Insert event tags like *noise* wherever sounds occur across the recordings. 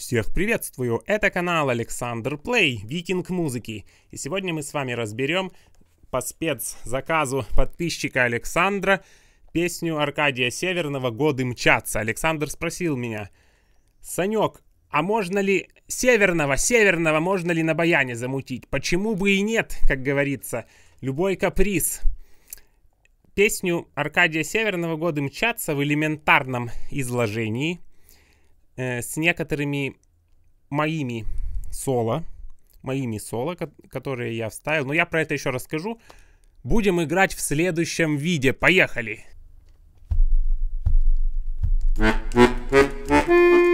Всех приветствую! Это канал Александр Плей, Викинг музыки. И сегодня мы с вами разберем по спецзаказу подписчика Александра песню Аркадия Северного «Годы мчатся». Александр спросил меня, Санек, а можно ли Северного, Северного можно ли на баяне замутить? Почему бы и нет, как говорится, любой каприз. Песню Аркадия Северного «Годы мчатся» в элементарном изложении – э, с некоторыми моими соло, моими соло, которые я вставил. Но я про это еще расскажу. Будем играть в следующем виде. Поехали! Ну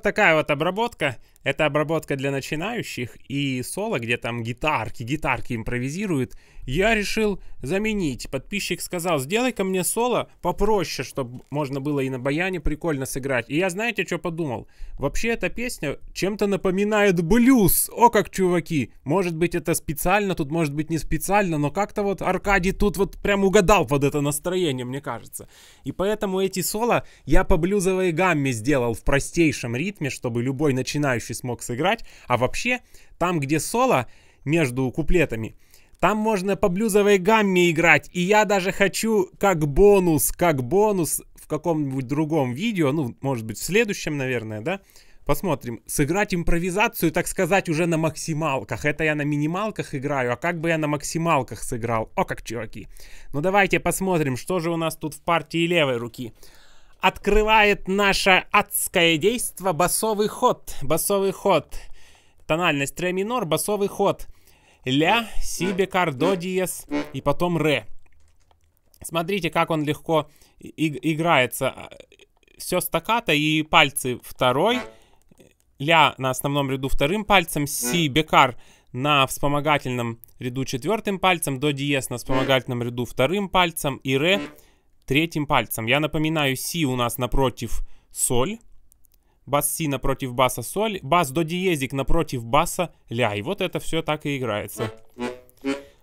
вот такая вот обработка. Это обработка для начинающих и соло, где там гитарки, гитарки импровизируют. Я решил заменить. Подписчик сказал, сделай ко мне соло попроще, чтобы можно было и на баяне прикольно сыграть. И я знаете, что подумал? Вообще эта песня чем-то напоминает блюз. О, как чуваки. Может быть это специально, тут может быть не специально, но как-то вот Аркадий тут вот прям угадал под это настроение, мне кажется. И поэтому эти соло я по блюзовой гамме сделал в простейшем ритме, чтобы любой начинающий смог сыграть. А вообще, там, где соло между куплетами, там можно по блюзовой гамме играть. И я даже хочу как бонус, как бонус в каком-нибудь другом видео, ну, может быть, в следующем, наверное, да, посмотрим. Сыграть импровизацию, так сказать, уже на максималках. Это я на минималках играю, а как бы я на максималках сыграл? О, как чуваки. Ну давайте посмотрим, что же у нас тут в партии левой руки. Открывает наше адское действо басовый ход. Басовый ход. Тональность ре минор, басовый ход. Ля, си бекар, до диез и потом ре. Смотрите, как он легко играется. Все стаката и пальцы второй. Ля на основном ряду вторым пальцем. Си бекар на вспомогательном ряду четвертым пальцем. До диез на вспомогательном ряду вторым пальцем. И ре третьим пальцем. Я напоминаю, си у нас напротив соль. Бас си напротив баса соль. Бас до диезик напротив баса ля. И вот это все так и играется.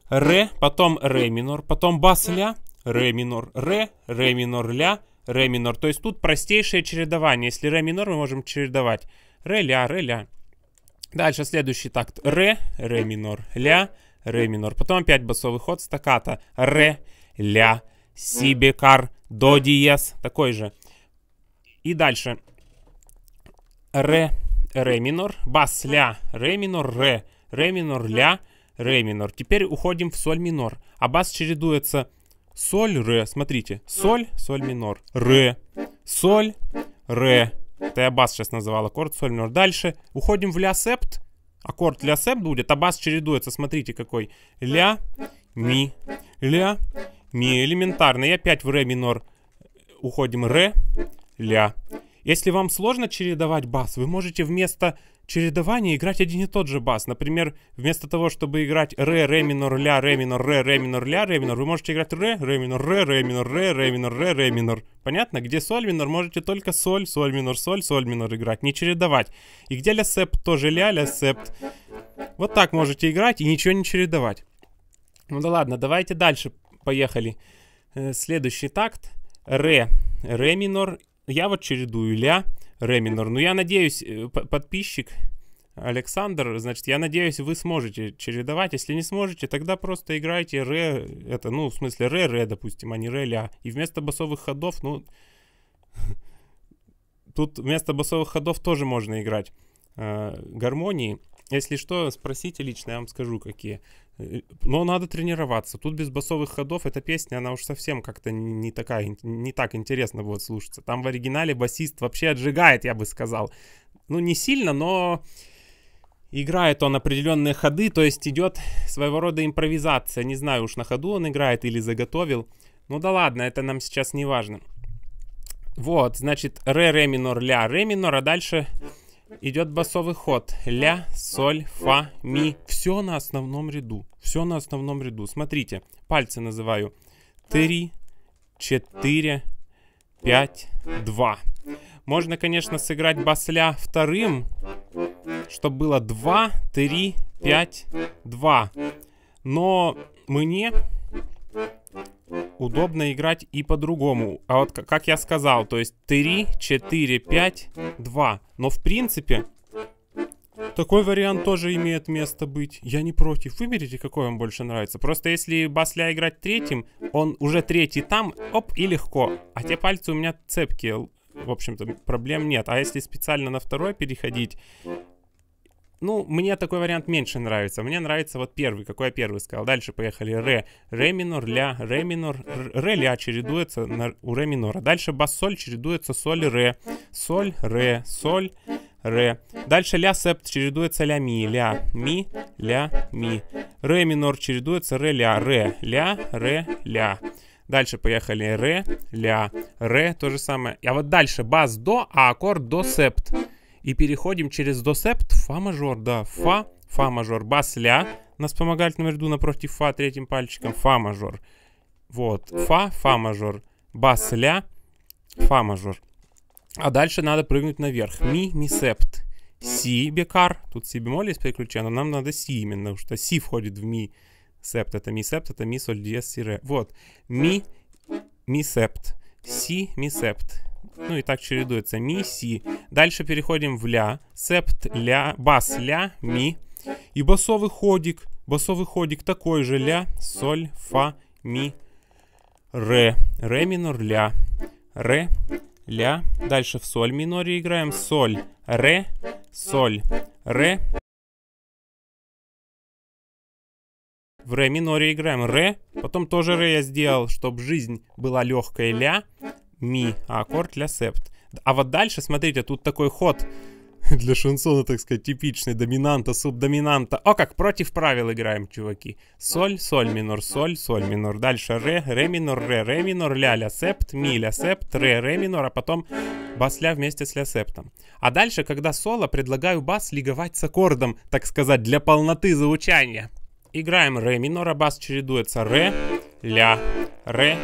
Ре, потом ре минор, потом бас ля, ре минор, ре, ре минор, ля, ре минор. То есть тут простейшее чередование. Если ре минор, мы можем чередовать. Ре, ля, ре, ля. Дальше следующий такт. Ре, ре минор, ля, ре минор. Потом опять басовый ход стаката. Ре, ля, си бекар, до диез. Такой же. И дальше. Ре, ре минор, бас, ля, ре минор, ре, ре минор, ля, ре минор. Теперь уходим в соль минор. А бас чередуется соль, ре. Смотрите. Соль, соль минор. Ре. Соль, ре. Это я бас сейчас называл аккорд, соль минор. Дальше уходим в ля септ. Аккорд ля септ будет, а бас чередуется. Смотрите какой. Ля, ми, ля, ми. Элементарно. И опять в ре минор уходим ре, ля. Если вам сложно чередовать бас, вы можете вместо чередования играть один и тот же бас. Например, вместо того, чтобы играть ре, ре минор, ля, ре минор, ре, ре минор, ля, ре минор, вы можете играть ре, ре минор, ре, ре минор, ре, ре минор, ре, ре минор. Понятно? Где соль минор, можете только соль, соль минор, соль, соль минор играть, не чередовать. И где ля септ, тоже ля, ля септ. Вот так можете играть и ничего не чередовать. Ну да ладно, давайте дальше. Поехали. Э, следующий такт. Ре, ре минор я вот чередую ля, ре минор. Ну, я надеюсь, э, подписчик Александр, значит, я надеюсь, вы сможете чередовать. Если не сможете, тогда просто играйте ре, это, ну, в смысле, ре, ре, допустим, а не ре, ля. И вместо басовых ходов, ну, *laughs* тут вместо басовых ходов тоже можно играть э, гармонии. Если что, спросите лично, я вам скажу, какие. Но надо тренироваться. Тут без басовых ходов эта песня, она уж совсем как-то не такая, не так интересно будет слушаться. Там в оригинале басист вообще отжигает, я бы сказал. Ну, не сильно, но играет он определенные ходы, то есть идет своего рода импровизация. Не знаю уж на ходу он играет или заготовил. Ну да ладно, это нам сейчас не важно. Вот, значит, ре, ре минор, ля, ре минор, а дальше идет басовый ход. Ля, соль, фа, ми. Все на основном ряду. Все на основном ряду. Смотрите, пальцы называю. Три, четыре, пять, два. Можно, конечно, сыграть басля вторым, чтобы было 2, 3, 5, 2. Но мне удобно играть и по-другому. А вот как я сказал, то есть 3, 4, 5, 2. Но в принципе, такой вариант тоже имеет место быть. Я не против. Выберите, какой вам больше нравится. Просто если басля играть третьим, он уже третий там, оп, и легко. А те пальцы у меня цепкие. В общем-то, проблем нет. А если специально на второй переходить, ну, мне такой вариант меньше нравится. Мне нравится вот первый, какой я первый сказал. Дальше поехали ре, ре минор, ля, ре минор, ре, ля чередуется на, у ре минора. Дальше бас соль чередуется соль, ре, соль, ре, соль, ре. Дальше ля септ чередуется ля ми, ля, ми, ля, ми. Ре минор чередуется ре, ля, ре, ля, ре, ля. Дальше поехали ре, ля, ре, то же самое. А вот дальше бас до, а аккорд до септ. И переходим через до септ, фа мажор, да, фа, фа мажор, бас ля на вспомогательном ряду напротив фа третьим пальчиком, фа мажор. Вот, фа, фа мажор, бас ля, фа мажор. А дальше надо прыгнуть наверх. Ми, ми септ. Си бекар. Тут си бемоль есть переключение, но нам надо си именно, потому что си входит в ми септ. Это ми септ, это ми соль диез си. Вот. Ми, ми септ. Си, ми септ. Ну и так чередуется. Ми, си. Дальше переходим в ля. Септ, ля, бас, ля, ми. И басовый ходик. Басовый ходик такой же. Ля, соль, фа, ми, ре. Ре минор, ля. Ре, ля. Дальше в соль миноре играем. Соль, ре, соль, ре. В ре миноре играем ре, потом тоже ре я сделал, чтобы жизнь была легкая ля, ми, а аккорд ля септ. А вот дальше, смотрите, тут такой ход *laughs* для шансона, так сказать, типичный, доминанта, субдоминанта. О, как против правил играем, чуваки. Соль, соль минор, соль, соль минор. Дальше ре, ре минор, ре, ре минор, ля, ля септ, ми, ля септ, ре, ре минор, а потом бас ля вместе с ля септом. А дальше, когда соло, предлагаю бас лиговать с аккордом, так сказать, для полноты звучания. Играем ре минор, а бас чередуется ре, ля, ре,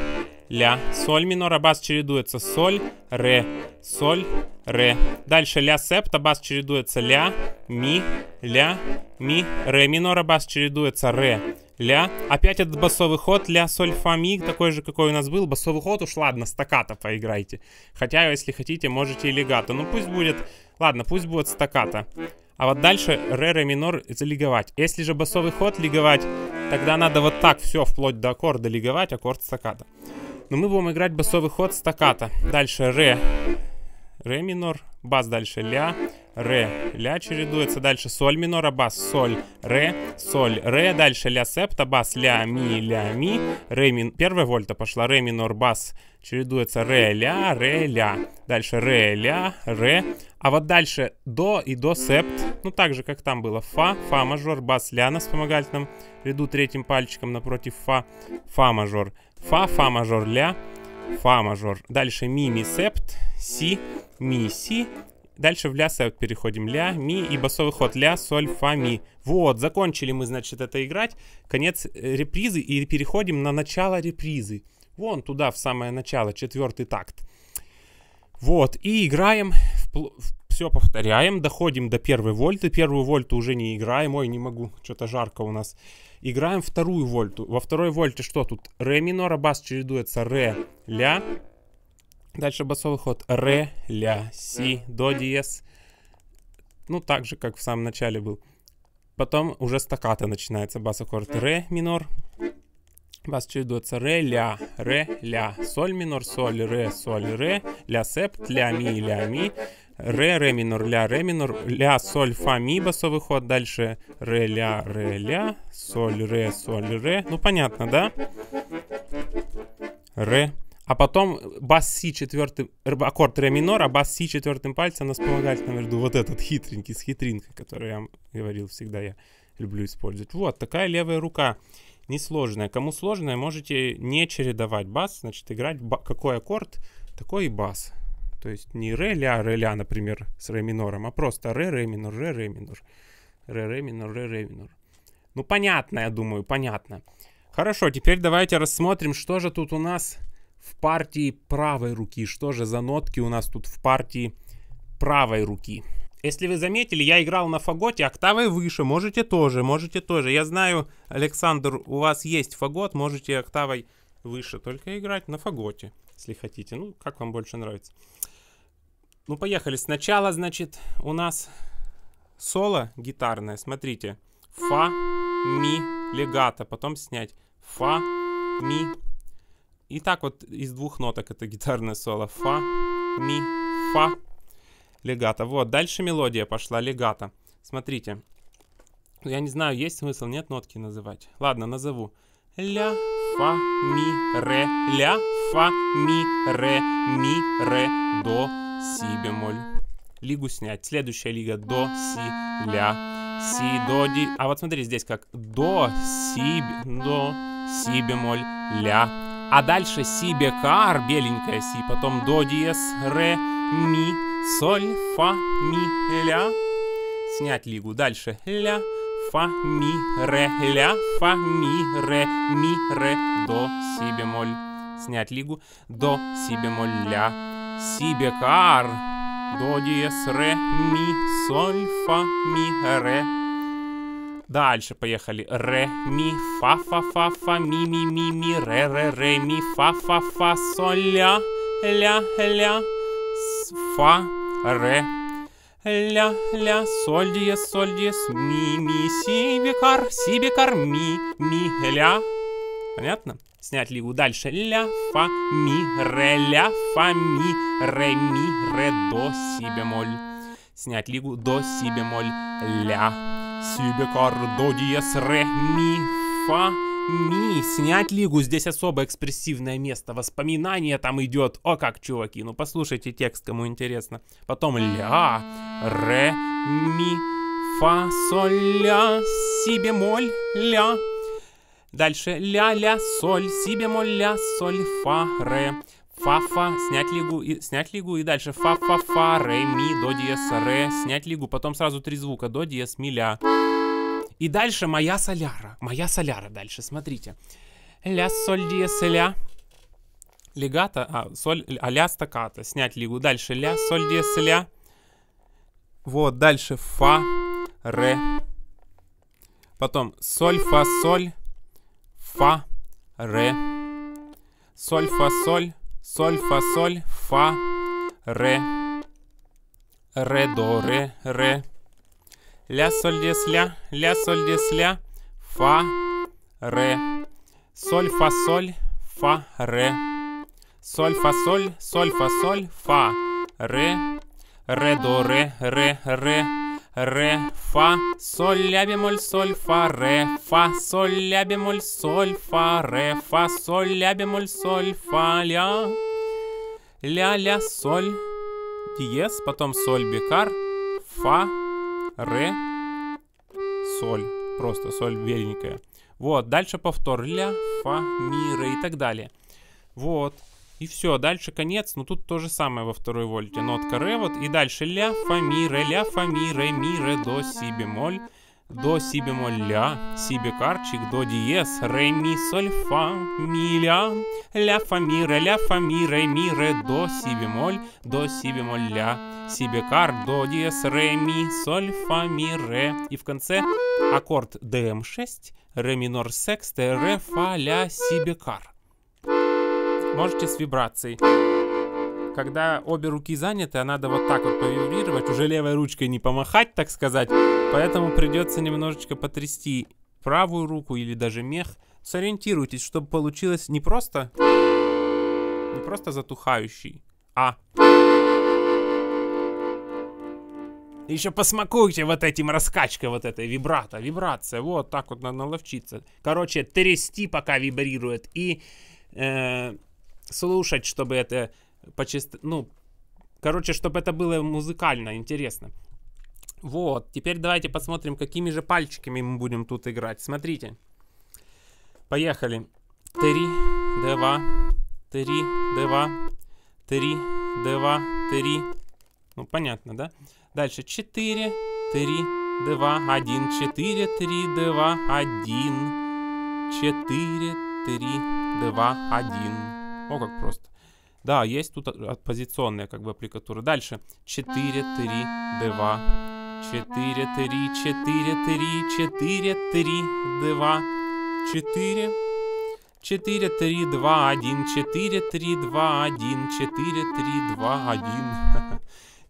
ля, соль минор, а бас чередуется соль, ре, соль, ре. Дальше ля септа, бас чередуется ля, ми, ля, ми, ре минор, а бас чередуется ре, ля. Опять этот басовый ход, ля, соль, фа, ми, такой же, какой у нас был. Басовый ход уж ладно, стаката поиграйте. Хотя, если хотите, можете и легато. Ну пусть будет, ладно, пусть будет стаката. А вот дальше ре, ре минор залиговать. Если же басовый ход лиговать, тогда надо вот так все вплоть до аккорда лиговать, аккорд стаката. Но мы будем играть басовый ход стаката. Дальше ре, ре минор, бас дальше ля, ре, ля чередуется, дальше соль минор, а бас соль, ре, соль, ре, дальше ля септа, бас ля, ми, ля, ми, ре мин, первая вольта пошла, ре минор, бас чередуется. Ре, ля, ре, ля, дальше ре, ля, ре, а вот дальше до и до септ, ну так же, как там было, фа, фа мажор, бас, ля на вспомогательном. Ряду третьим пальчиком напротив фа, фа мажор, фа, фа мажор, ля, фа мажор. Дальше ми, ми, септ, си, ми, си. Дальше в ля септ переходим. Ля, ми и басовый ход ля, соль, фа, ми. Вот, закончили мы, значит, это играть. Конец э, репризы и переходим на начало репризы. Вон туда, в самое начало, четвертый такт. Вот, и играем, в, все повторяем, доходим до первой вольты. Первую вольту уже не играем, ой, не могу, что-то жарко у нас. Играем вторую вольту. Во второй вольте что тут? Ре минор, а бас чередуется ре, ля. Дальше басовый ход ре, ля, си, до диез. Ну, так же, как в самом начале был. Потом уже стаката начинается. Бас аккорд ре минор. Бас чередуется ре, ля, ре, ля. Соль минор, соль, ре, соль, ре. Ля септ, ля, ми, ля, ми. Ре, ре минор, ля, ре минор, ля, соль, фа, ми, басовый ход. Дальше ре, ля, ре, ля, соль, ре, соль, ре. Ну, понятно, да? Ре. А потом бас си четвертый, аккорд ре минор, а бас си четвертым пальцем на вспомогательном ряду. Вот этот хитренький, с хитринкой, который я говорил всегда, я люблю использовать. Вот, такая левая рука. Несложная. Кому сложная, можете не чередовать бас, значит, играть какой аккорд, такой и бас. То есть не ре, ля, ре, ля, например, с ре минором, а просто ре, ре минор, ре, ре минор. Ре, ре минор, ре, ре минор. Ну, понятно, я думаю, понятно. Хорошо, теперь давайте рассмотрим, что же тут у нас в партии правой руки. Что же за нотки у нас тут в партии правой руки. Если вы заметили, я играл на фаготе октавой выше. Можете тоже, можете тоже. Я знаю, Александр, у вас есть фагот, можете октавой выше. Только играть на фаготе, если хотите. Ну, как вам больше нравится. Ну, поехали. Сначала, значит, у нас соло гитарное. Смотрите. Фа, ми, легато. Потом снять. Фа, ми. И так вот из двух ноток это гитарное соло. Фа, ми, фа, легато. Вот, дальше мелодия пошла, легато. Смотрите. Я не знаю, есть смысл, нет нотки называть. Ладно, назову. Ля, фа, ми, ре, ля, фа, ми, ре, ми, ре, до, си бемоль. Лигу снять. Следующая лига до, си, ля, си, до, ди. А вот смотри здесь как до, си, до, си бемоль, ля. А дальше си бекар, беленькая си, потом до диез, ре, ми, соль, фа, ми, ля. Снять лигу. Дальше ля, фа, ми, ре, ля, фа, ми, ре, ми, ре, до, си бемоль. Снять лигу. До, си бемоль, ля, си бекар. До диез, ре, ми, соль, фа, ми, ре. Дальше поехали. Ре, ми, фа, фа, фа, фа, ми, ми, ми, ми, ре, ре, ре, ми, фа, фа, фа, соль, ля, ля, ля, фа, ре, ля, ля, соль, диез, соль, диез, ми, ми, си, бекар, си, бекар, ми, ми, ля. Понятно? Снять лигу. Дальше ля, фа, ми, ре, ля, фа, ми, ре, ми, ре, до, си бемоль. снять лигу, до, си бемоль, ля, си бекар, до, диез, ре, ми, фа, ми, снять лигу. Здесь особо экспрессивное место, воспоминание там идет. О, как, чуваки, ну послушайте текст, кому интересно. Потом ля, ре, ми, фа, соль, ля, си бемоль, ля. Дальше ля, ля, соль, си бемоль, ля, соль, фа, ре. Фа, фа, снять лигу, и, снять лигу, и дальше фа, фа, фа, ре, ми, до, диез, ре, снять лигу, потом сразу три звука, до, диез, ми, ля. И дальше моя соляра, моя соляра дальше, смотрите. Ля, соль, диез, ля. Легато, а, соль, а ля стаката, снять лигу. Дальше ля, соль, диез, ля. Вот, дальше фа, ре. Потом соль, фа, соль, фа, ре. Соль, фа, соль, соль, фа, соль, фа, ре, ре, до, ре, ре, ля, соль, дес, ля, ля, соль, дес, ля, фа, ре, соль, фа, соль, фа, ре, соль, фа, соль, соль, фа, соль, фа, ре, ре, до, ре, ре, ре, ре, фа, соль, ля, бемоль, соль, фа, ре, фа, соль, ля, бемоль, соль, фа, ре, фа, соль, ля, бемоль, соль, фа, ля, ля, ля, соль, диез, потом соль, бекар, фа, ре, соль, просто соль беленькая. Вот, дальше повтор, ля, фа, ми, ре и так далее. Вот. И все, дальше конец, но тут то же самое во второй вольте. Нотка ре вот, и дальше ля, фа, ми, ре, ля, фа, ми, ре, ми, ре, до, си бемоль, до, си бемоль, ля, си бекарчик, до, диез, ре, ми, соль, фа, ми, ля, ля, фа, ми, ре, ля, фа, ми, ре, ми, ре, до, си бемоль, до, си бемоль, ля, си бекар, до, диез, ре, ми, соль, фа, ми, ре. И в конце аккорд Dm6, ре минор секста, ре, фа, ля, си бекар. Можете с вибрацией. Когда обе руки заняты, а надо вот так вот повибрировать, уже левой ручкой не помахать, так сказать. Поэтому придется немножечко потрясти правую руку или даже мех. Сориентируйтесь, чтобы получилось не просто, не просто затухающий, а... Еще посмакуйте вот этим раскачкой, вот этой вибрато, вибрация. Вот так вот надо наловчиться. Короче, трясти, пока вибрирует. И э, слушать, чтобы это почисто... Ну, короче, чтобы это было музыкально интересно. Вот, теперь давайте посмотрим, какими же пальчиками мы будем тут играть. Смотрите. Поехали. Три, два, три, два, три, два, три. Ну, понятно, да? Дальше. Четыре, три, два, один, четыре, три, два, один. Четыре, три, два, один. О, как просто. Да, есть тут позиционная как бы аппликатура. Дальше. 4, 3, 2. 4, 3, 4, 3, 4, 3, 2. 4. 4, 3, 2, 1, 4, 3, 2, 1, 4, 3, 2, 1.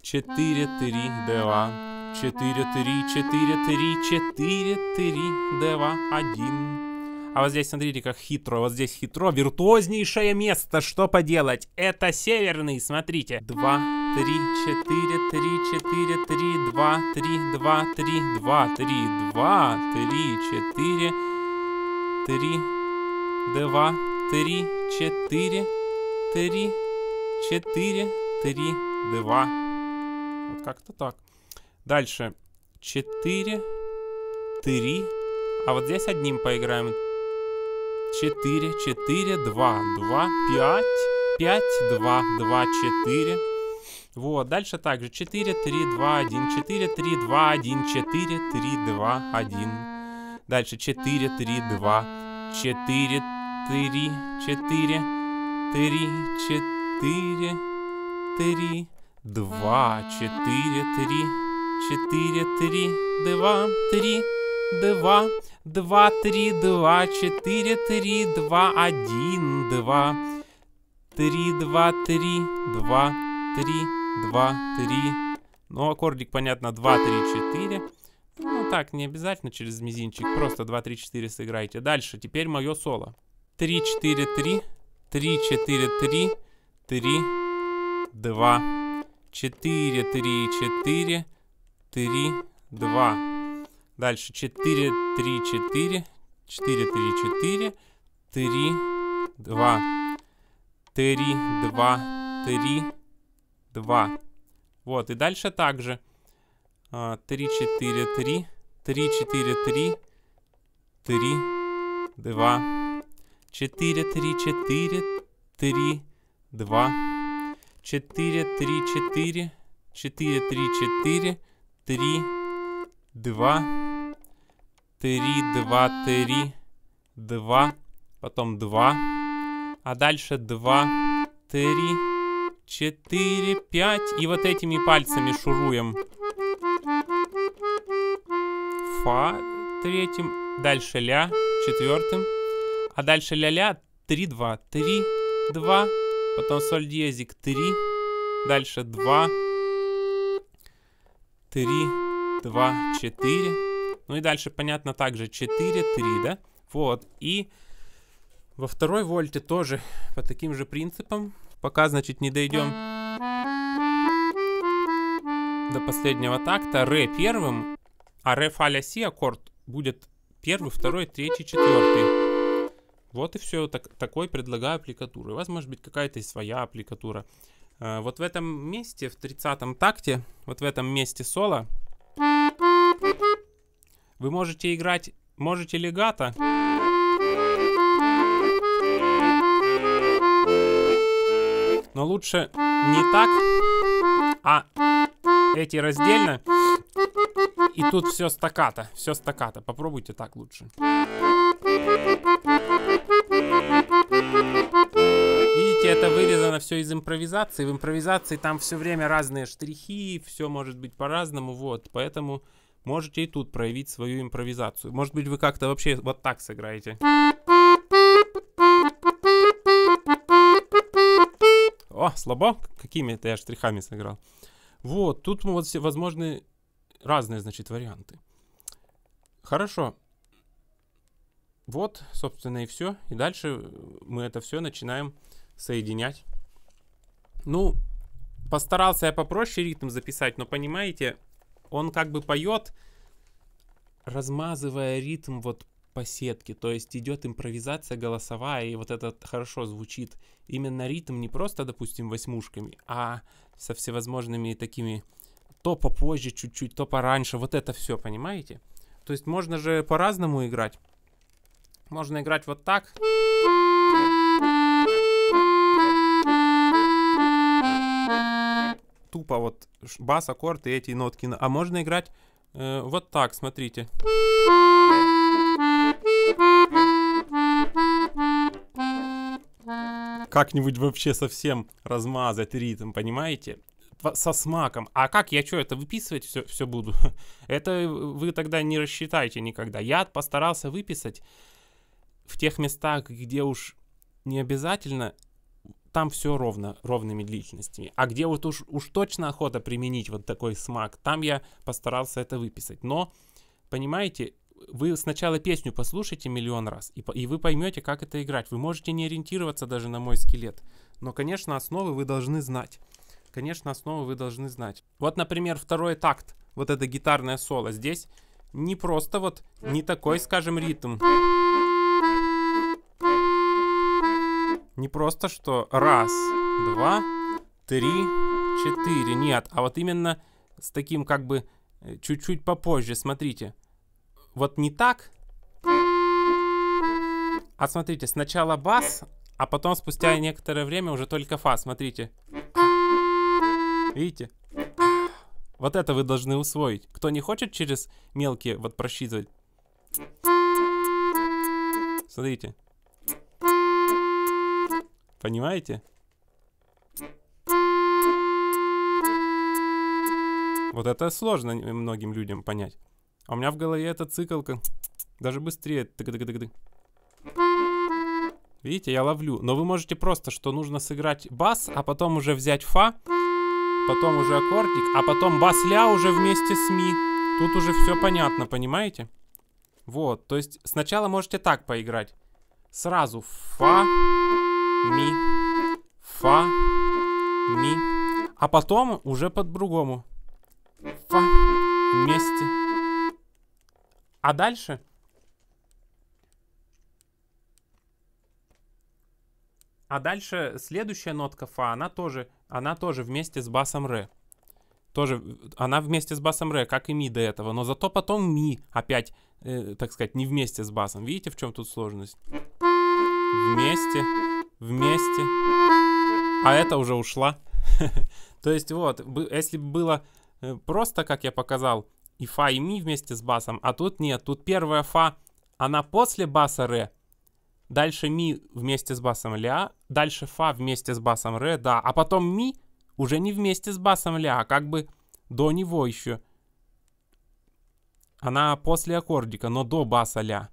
4, 3, 2. 4, 3, 4, 3, 4, 3, 2, 1. А вот здесь, смотрите, как хитро. Вот здесь хитро. Виртуознейшее место. Что поделать? Это северный, смотрите. Два, три, четыре, три, четыре, три, два, три, два, три, два, три, два, три, четыре, три, два, три, четыре, три, четыре, три, два. Вот как-то так. Дальше. Четыре, три. А вот здесь одним поиграем. 4, 4, 2, 2, 5, 5, 2, 2, 4. Вот, дальше также 4, 3, 2, 1, 4, 3, 2, 1, 4, 3, 2, 1. Дальше 4, 3, 2, 4, 3, 4, 3, 4, 3, 2, 4, 3, 4, 3, 2, 3, 2, два, три, два, четыре, три, два, один, два, три, два, три, два, три, два, три. Ну, аккордик, понятно, два, три, четыре. Ну, так, не обязательно через мизинчик, просто 2, 3, 4 сыграйте. Дальше, теперь мое соло. 3, 4, 3, 3, 4, 3, 3, 2, 4, 3, 4, 3, 2. Дальше 4, 3, 4. 4, 3, 4. 3, 2. 3, 2, 3, 2. Вот, и дальше также. 3, 4, 3. 3, 4, 3. 3, 2. 4, 3, 4. 3, 2. 4, 3, 4. 4, 3, 4. 3, 2. 3, 2, 3. 2. Потом 2. А дальше 2, 3, 4, 5. И вот этими пальцами шуруем. Фа третьим. Дальше ля четвертым. А дальше ля-ля 3, 2. 3, 2. Потом соль диезик 3. Дальше 2. 3, 2, 4. Ну и дальше, понятно, также 4, 3, да? Вот. И во второй вольте тоже по таким же принципам. Пока, значит, не дойдем до последнего такта. Ре первым, а ре фа ля си аккорд будет первый, второй, третий, четвертый. Вот и все. Так, такой предлагаю аппликатуру. У вас может быть какая-то своя аппликатура. А, вот в этом месте, в 30-м такте, вот в этом месте соло, вы можете играть, можете легато. Но лучше не так, а эти раздельно. И тут все стаката, все стаката. Попробуйте так лучше. Видите, это вырезано все из импровизации. В импровизации там все время разные штрихи, все может быть по-разному, вот. Поэтому можете и тут проявить свою импровизацию. Может быть, вы как-то вообще вот так сыграете. О, слабо? Какими это я штрихами сыграл? Вот, тут вот все возможны разные, значит, варианты. Хорошо. Вот, собственно, и все. И дальше мы это все начинаем соединять. Ну, постарался я попроще ритм записать, но понимаете, он как бы поет, размазывая ритм вот по сетке, то есть идет импровизация голосовая, и вот это хорошо звучит. Именно ритм не просто, допустим, восьмушками, а со всевозможными такими то попозже чуть-чуть, то пораньше, вот это все, понимаете? То есть можно же по-разному играть. Можно играть вот так. Тупо вот бас, аккорд и эти нотки. А можно играть э, вот так, смотрите. Как-нибудь вообще совсем размазать ритм, понимаете? со смаком. А как я что, это выписывать все, все буду? *laughs* это вы тогда не рассчитайте никогда. Я постарался выписать в тех местах, где уж не обязательно, там все ровно, ровными длительностями. А где вот уж, уж точно охота применить вот такой смак, там я постарался это выписать. Но, понимаете, вы сначала песню послушайте миллион раз, и, и вы поймете, как это играть. Вы можете не ориентироваться даже на мой скелет. Но, конечно, основы вы должны знать. Конечно, основы вы должны знать. Вот, например, второй такт. Вот это гитарное соло. Здесь не просто вот, не такой, скажем, ритм. Не просто что раз, два, три, четыре. Нет, а вот именно с таким как бы э, чуть-чуть попозже. Смотрите. Вот не так. А смотрите, сначала бас, а потом спустя некоторое время уже только фа. Смотрите. Видите? Вот это вы должны усвоить. Кто не хочет через мелкие вот просчитывать. Смотрите. Понимаете? Вот это сложно многим людям понять. А у меня в голове эта циклка даже быстрее. Видите, я ловлю. Но вы можете просто, что нужно сыграть бас, а потом уже взять фа, потом уже аккордик, а потом бас-ля уже вместе с ми. Тут уже все понятно, понимаете? Вот, то есть сначала можете так поиграть. Сразу фа, ми, фа, ми. А потом уже по-другому. Фа, вместе. А дальше... А дальше следующая нотка фа, она тоже, она тоже вместе с басом ре. Тоже, она вместе с басом ре, как и ми до этого. Но зато потом ми опять, э, так сказать, не вместе с басом. Видите, в чем тут сложность? Вместе, вместе. А это уже ушла. *laughs* То есть вот, если бы было э, просто, как я показал, и фа, и ми вместе с басом, а тут нет. Тут первая фа, она после баса ре, дальше ми вместе с басом ля, дальше фа вместе с басом ре, да, а потом ми уже не вместе с басом ля, а как бы до него еще. Она после аккордика, но до баса ля.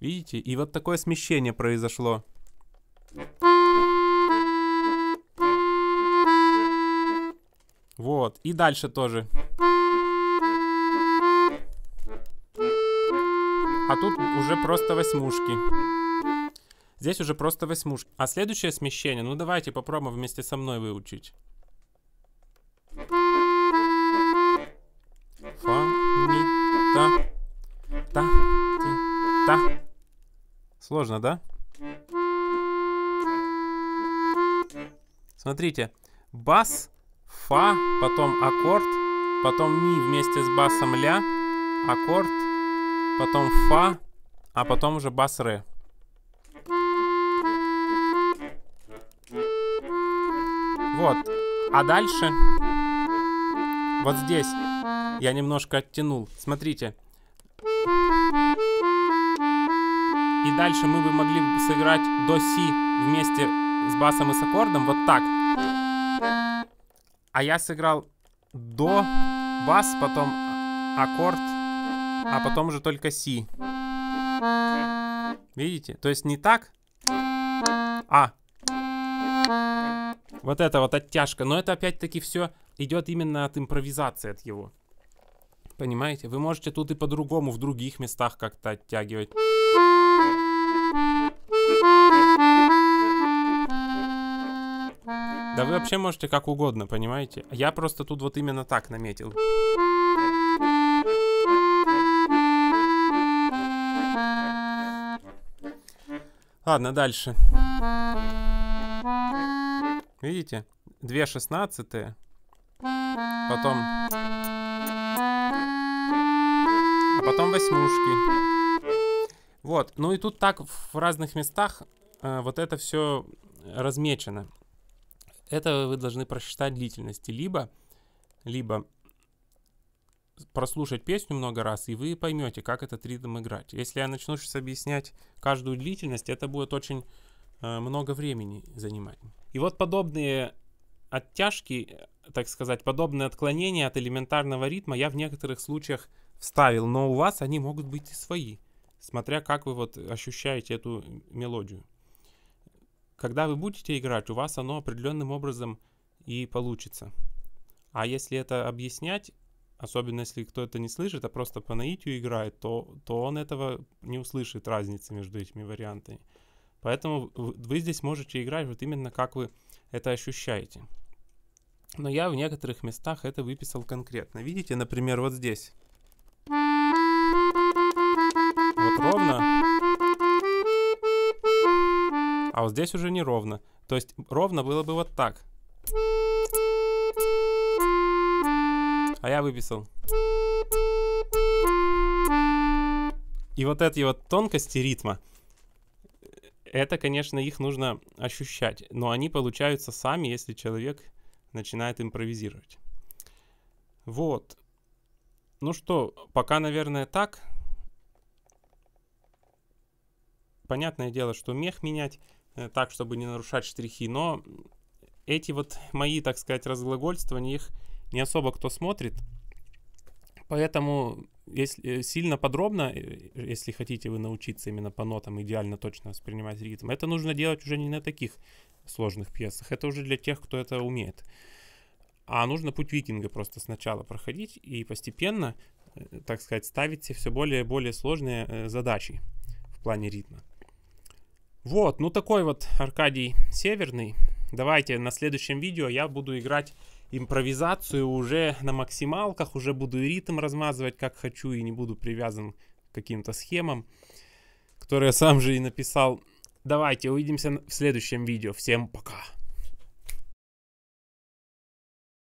Видите? И вот такое смещение произошло. Вот. И дальше тоже. А тут уже просто восьмушки. Здесь уже просто восьмушки. А следующее смещение, ну давайте попробуем вместе со мной выучить. Фа, ми, та, та, ти, та. Сложно, да? Смотрите, бас, фа, потом аккорд, потом ми вместе с басом ля, аккорд, потом фа, а потом уже бас ре. Вот. А дальше, вот здесь, я немножко оттянул. Смотрите. И дальше мы бы могли сыграть до си вместе с басом и с аккордом вот так. А я сыграл до бас, потом аккорд, а потом уже только си. Видите? То есть не так, а вот это вот оттяжка. Но это опять-таки все идет именно от импровизации от его. Понимаете? Вы можете тут и по-другому в других местах как-то оттягивать. Да вы вообще можете как угодно, понимаете? Я просто тут вот именно так наметил. Ладно, дальше. Видите? Две шестнадцатые. Потом... А потом восьмушки. Вот. Ну и тут так в разных местах э, вот это все размечено. Это вы должны просчитать длительности. Либо, либо прослушать песню много раз, и вы поймете, как этот ритм играть. Если я начну сейчас объяснять каждую длительность, это будет очень э, много времени занимать. И вот подобные оттяжки, так сказать, подобные отклонения от элементарного ритма я в некоторых случаях вставил, но у вас они могут быть и свои, смотря как вы вот ощущаете эту мелодию. Когда вы будете играть, у вас оно определенным образом и получится. А если это объяснять, особенно если кто это не слышит, а просто по наитию играет, то, то он этого не услышит разницы между этими вариантами. Поэтому вы здесь можете играть вот именно как вы это ощущаете. Но я в некоторых местах это выписал конкретно. Видите, например, вот здесь. Вот ровно. А вот здесь уже не ровно. То есть ровно было бы вот так. А я выписал. И вот эти вот тонкости ритма, это, конечно, их нужно ощущать, но они получаются сами, если человек начинает импровизировать. Вот. Ну что, пока, наверное, так. Понятное дело, что мех менять так, чтобы не нарушать штрихи, но эти вот мои, так сказать, разглагольствования, их не особо кто смотрит. Поэтому если э, сильно подробно, э, если хотите вы научиться именно по нотам идеально точно воспринимать ритм, это нужно делать уже не на таких сложных пьесах. Это уже для тех, кто это умеет. А нужно путь викинга просто сначала проходить и постепенно, э, так сказать, ставить все более и более сложные задачи в плане ритма. Вот, ну такой вот Аркадий Северный. давайте на следующем видео я буду играть импровизацию уже на максималках, уже буду и ритм размазывать как хочу и не буду привязан к каким-то схемам, которые я сам же и написал. Давайте увидимся в следующем видео. Всем пока!